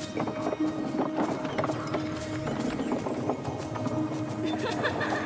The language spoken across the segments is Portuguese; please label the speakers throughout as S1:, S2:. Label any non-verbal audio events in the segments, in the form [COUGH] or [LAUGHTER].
S1: Ha ha ha!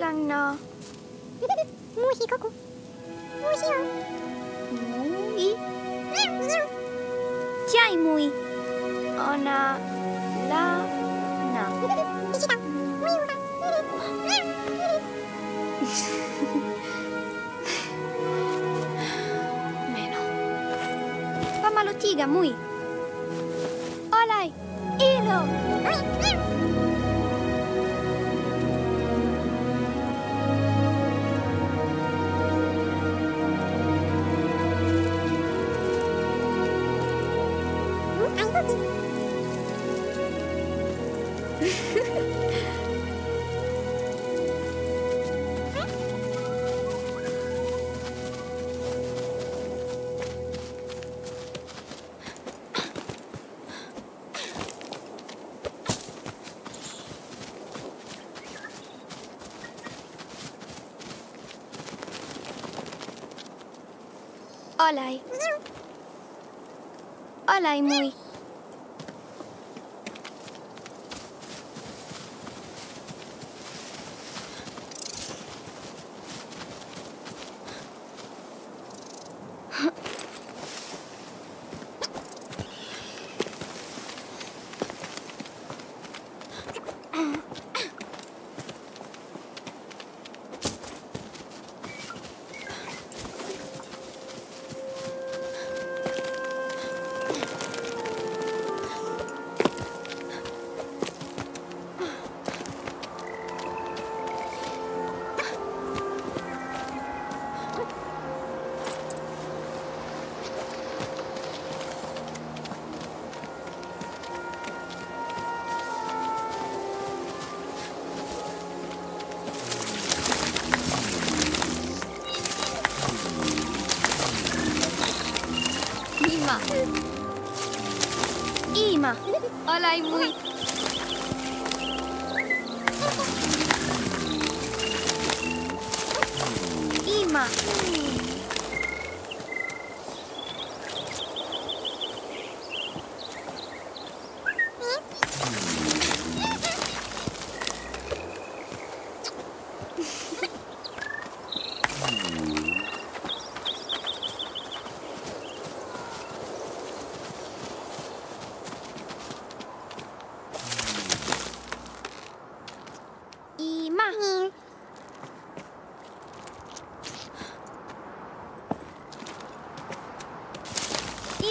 S1: lang na. Muhi ka ko. Muhi ah. Muhi? Chai Muhi. Ona la na. Ishita. Muhi wa [LAUGHS] Meno. Pamalutiga, Muhi. Olai. Olai, muy. mamá. Hola, muy. Ima.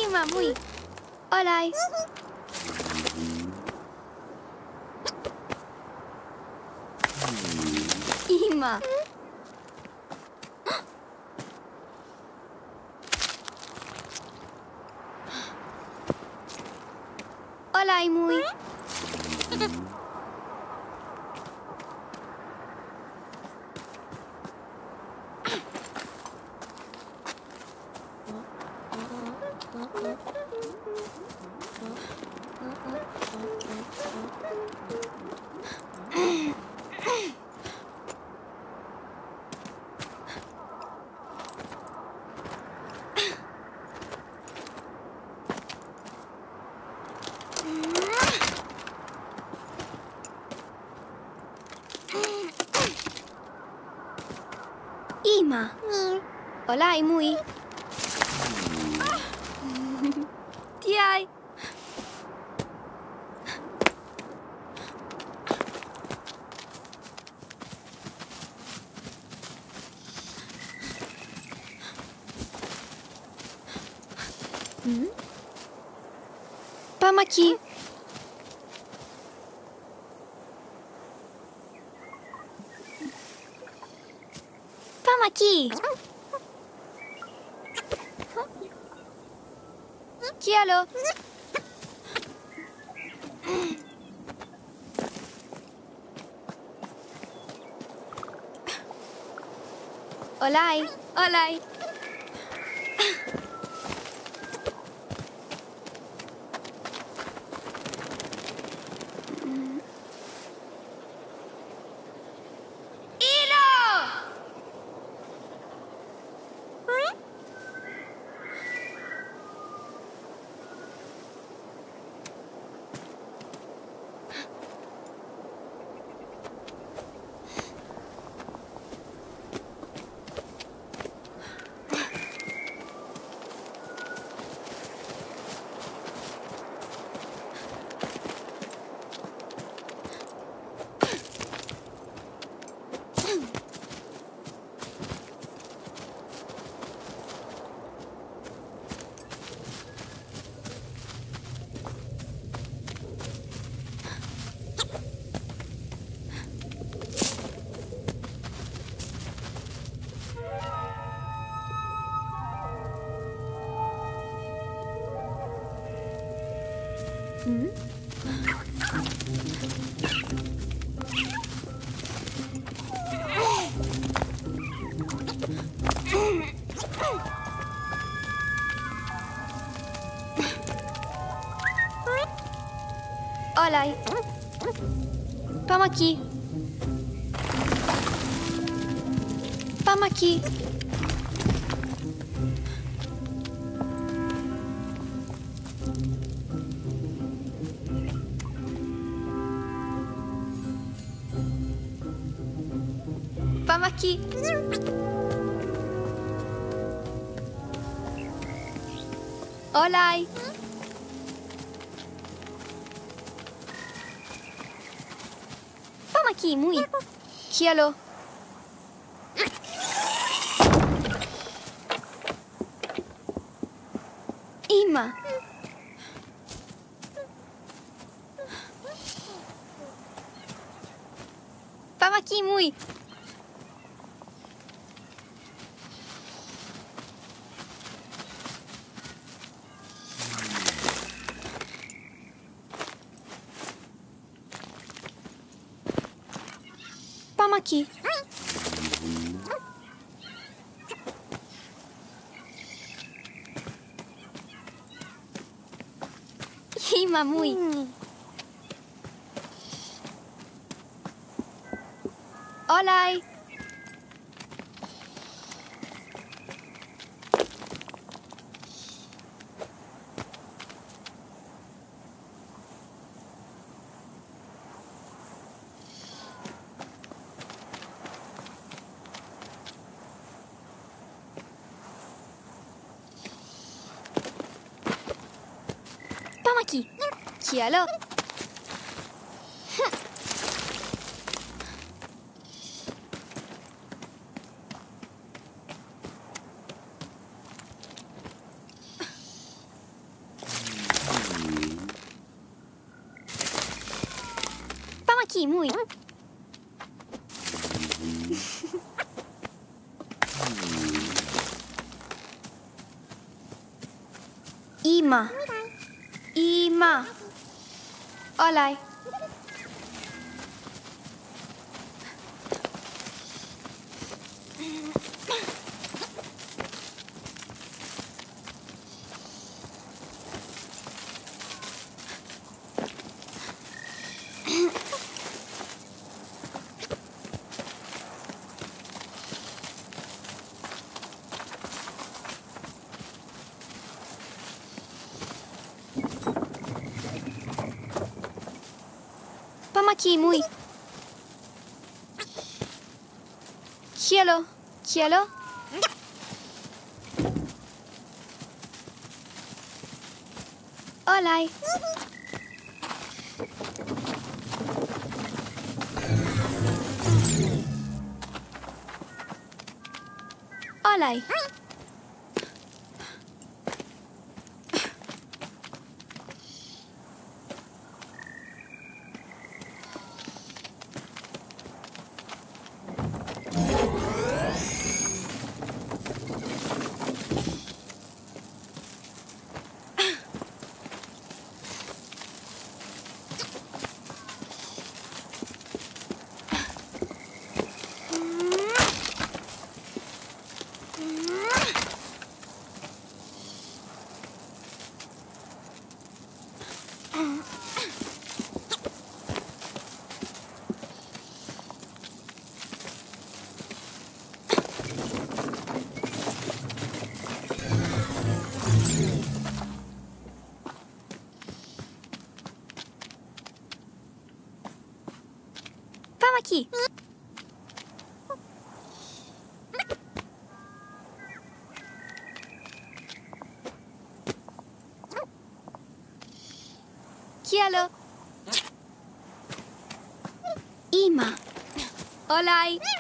S1: Ima mui. Olay. Ima. Olá, Mui. Ima. Olá, Mui. Tiai. Hum? Vamos aqui. Vamos aqui. cielo. Olay, olay. Vamos aqui. Vamos aqui. Vamos aqui. Olá. Vamos aqui, Mui. Kialo. Ima. Vamos aqui, Mui. Vamos aqui. [LAUGHS] Ima, Mui. Olá. Vamos Qui alors? online aquí muy... Quiero, quiero. Hola. Hola. き。キアロ。今オライ。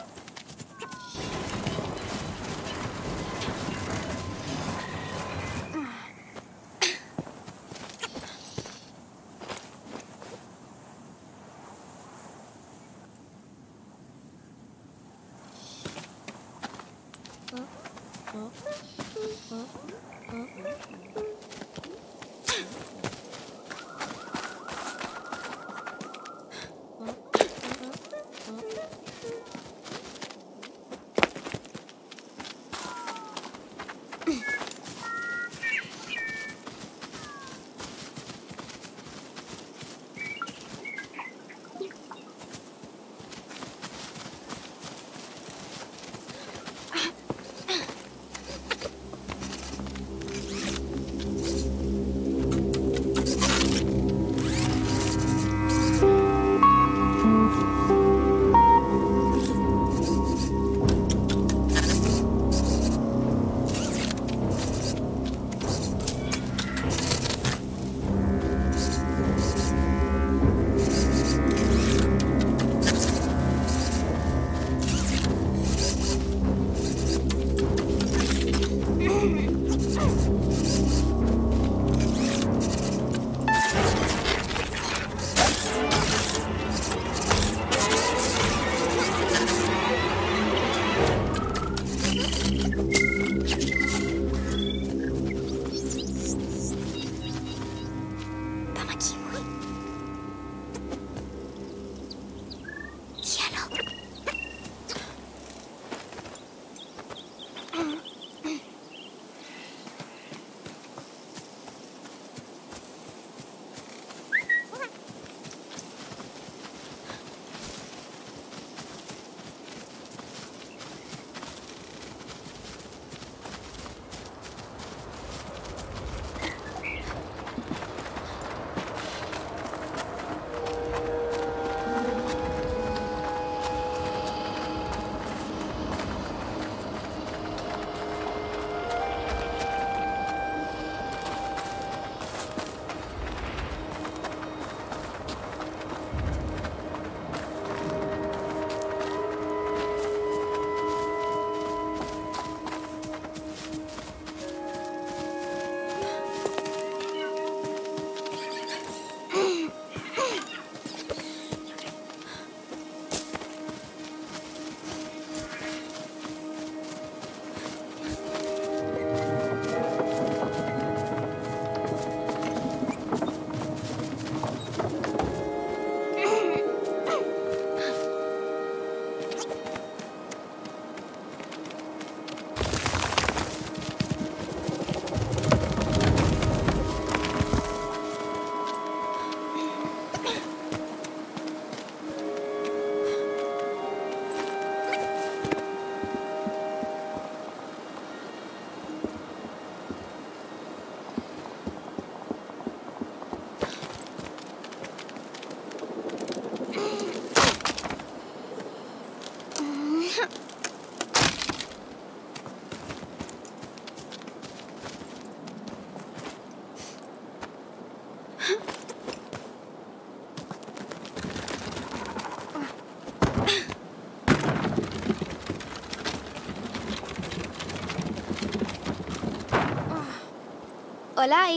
S1: Hola.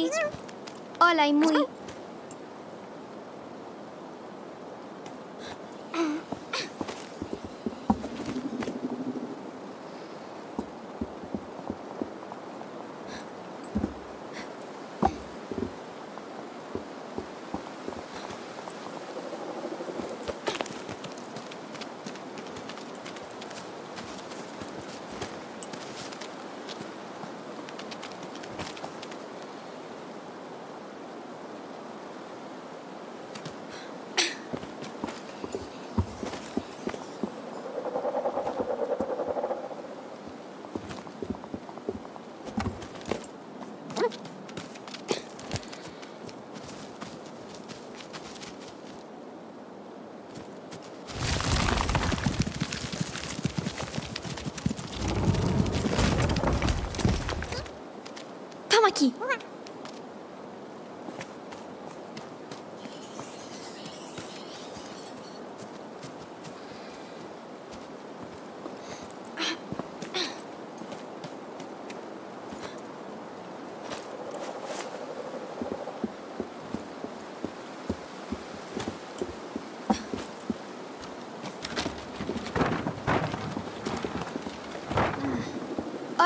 S1: Hola, muy.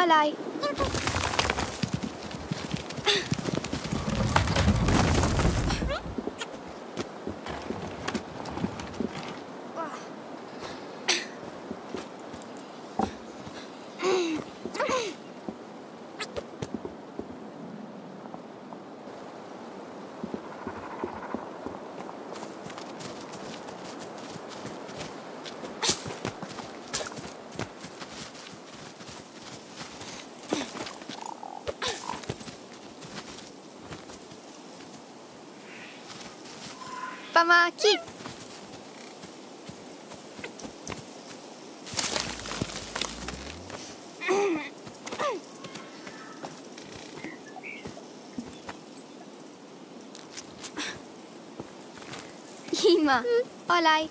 S1: Bye. ぱ巻き今、おらい。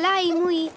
S1: Hola y eh, muy